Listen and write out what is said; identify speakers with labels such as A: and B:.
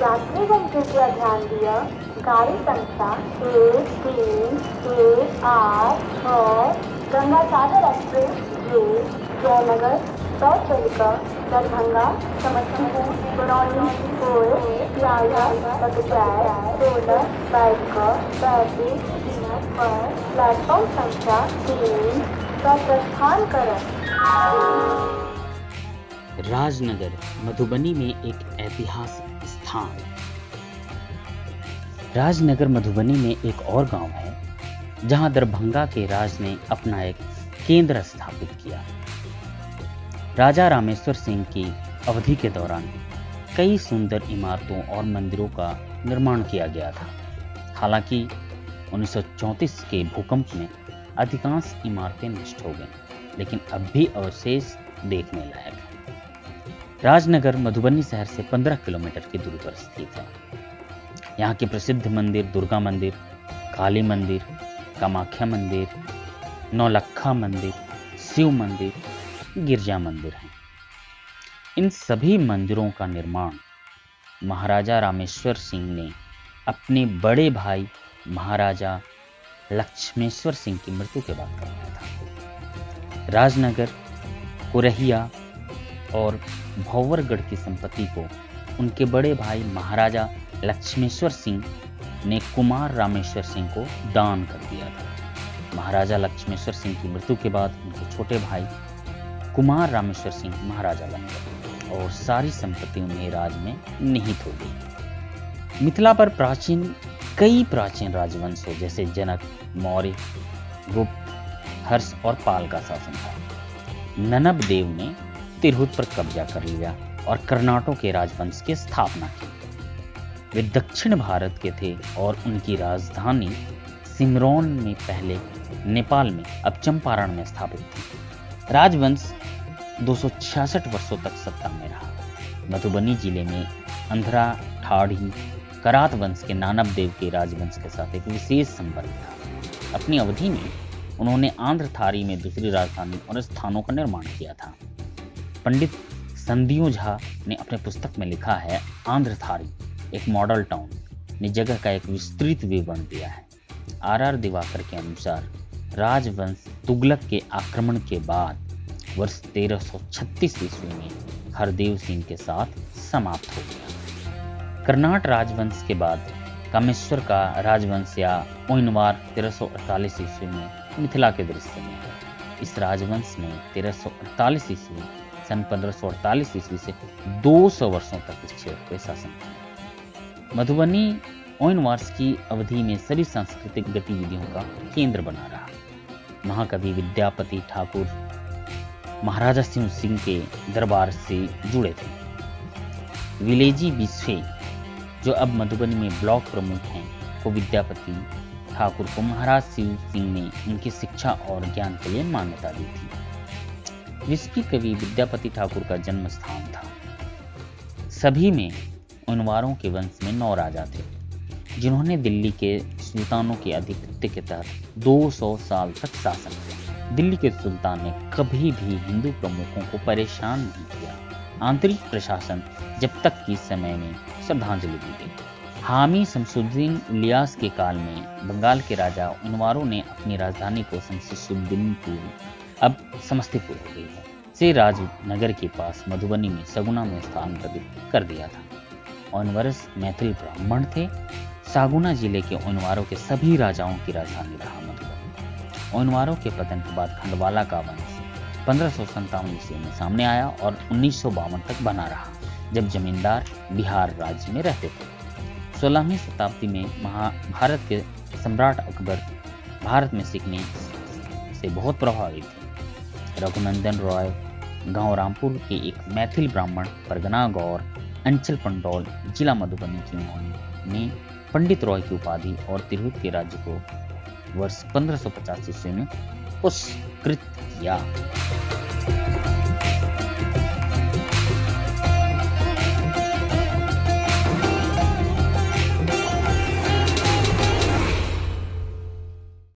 A: यात्रीगण कृपया ध्यान दिया। गाड़ी संख्या एक, तीन, एक, आठ छः गंगा सागर एक्सप्रेस जे जयनगर सौचलिका दरभंगा, समस्तीपुर, बरौनी प्रयागराज लखनऊ सोलह बाईस पैंतीस पर प्लेटफॉर्म संख्या तीन पर प्रस्थान करें।
B: राजनगर, मधुबनी में एक ऐतिहासिक स्थान। राजनगर, मधुबनी में एक और गाँव है, जहाँ दरभंगा के राज ने अपना एक केंद्र स्थापित किया। राजा रामेश्वर सिंह की अवधि के दौरान कई सुंदर इमारतों और मंदिरों का निर्माण किया गया था। हालाँकि 1934 के भूकंप में अधिकांश इमारतें नष्ट हो गईं, लेकिन अब भी अवशेष देखने लायक है। राजनगर मधुबनी शहर से 15 किलोमीटर की दूरी पर स्थित है। यहाँ के प्रसिद्ध मंदिर, दुर्गा मंदिर, काली मंदिर, कामाख्या मंदिर, नौलखा मंदिर, शिव मंदिर, गिरजा मंदिर हैं। इन सभी मंदिरों का निर्माण महाराजा रामेश्वर सिंह ने अपने बड़े भाई महाराजा लक्ष्मेश्वर सिंह की मृत्यु के बाद करवाया था। राजनगर, कुरहिया और भौवरगढ़ की संपत्ति को उनके बड़े भाई महाराजा लक्ष्मेश्वर सिंह ने कुमार रामेश्वर सिंह को दान कर दिया था। महाराजा लक्ष्मेश्वर सिंह की मृत्यु के बाद उनके छोटे भाई कुमार रामेश्वर सिंह महाराजा बन गए और सारी संपत्ति उन्हें राज में निहित हो गई। मिथिला पर प्राचीन, कई प्राचीन राजवंशों जैसे जनक, मौर्य, गुप्त, हर्ष और पाल का शासन था। ननब देव ने तिरहुत पर कब्जा कर लिया और कर्नाटों के राजवंश की स्थापना की। वे दक्षिण भारत के थे और उनकी राजधानी सिमरौन में पहले नेपाल में, अब चंपारण में स्थापित थी। राजवंश 266 वर्षों तक सत्ता में रहा। मधुबनी ज़िले में अंधरा, ठाढ़ी, करात वंश के नानब देव के राजवंश के साथ एक विशेष संबंध था। अपनी अवधि में उन्होंने आंध्र थारी में दूसरी राजधानी और स्थानों का निर्माण किया था। पंडित संदियो झा ने अपने पुस्तक में लिखा है आंध्र थारी एक मॉडल टाउन ने जगह का एक विस्तृत विवरण दिया है। आर आर दिवाकर के अनुसार, राजवंश तुगलक के आक्रमण के बाद, वर्ष 1336 ईस्वी में हरदेव सिंह के साथ समाप्त हो गया। कर्नाट राजवंश के बाद, कामेश्वर का राजवंश या ओइनवार 1348 ईस्वी में मिथिला के दृश्य में है। इस राजवंश ने 1348 ईस्वी सन 1548 ईस्वी से 200 वर्षों तक इस क्षेत्र पर शासन किया मधुबनी ओइनवार्स की अवधि में सभी सांस्कृतिक गतिविधियों का केंद्र बना रहा। महाकवि विद्यापति ठाकुर महाराजा सिंह सिंह के दरबार से जुड़े थे। विलेजी बिस्वे, जो अब मधुबनी में ब्लॉक प्रमुख हैं को विद्यापति ठाकुर को महाराज शिव सिंह ने उनकी शिक्षा और ज्ञान के लिए मान्यता दी थी। विस्फी कवि विद्यापति ठाकुर का जन्म स्थान था। सभी में उनवारों के वंश में नौ राजा थे, जिन्होंने दिल्ली के सुल्तानों के आधिपत्य के तहत 200 साल तक शासन किया। दिल्ली के सुल्तान ने कभी भी हिंदू प्रमुखों को परेशान नहीं किया। आंतरिक प्रशासन जब तक की समय में श्रद्धांजलि दी गई। हामी शमसुद्दीन इलियास के काल में बंगाल के राजा उनवारों ने अपनी राजधानी को शमसुद्दीनपुर अब समस्तीपुर हो गई है से राजनगर के पास मधुबनी में सगुना में स्थानांतरित कर दिया था। ओनवरस मैथिल ब्राह्मण थे। सागुना ज़िले के ओनवारों के सभी राजाओं की राजधानी रहा मधुबनी। ओनवारों के पतन के बाद खंडवाला का वंश पंद्रह सौ ईस्वी में सामने आया और उन्नीस सौ बावन तक बना रहा, जब जमींदार बिहार राज्य में रहते थे। सोलहवीं शताब्दी में महाभारत के सम्राट अकबर भारत में सीखने से बहुत प्रभावित थे। रघुनंदन रॉय गाँव रामपुर के एक मैथिल ब्राह्मण परगना गौर अंचल पंडौल जिला मधुबनी की उन्होंने पंडित रॉय की उपाधि और तिरहुत के राज्य को वर्ष 1550 ईस्वी में पुरस्कृत किया।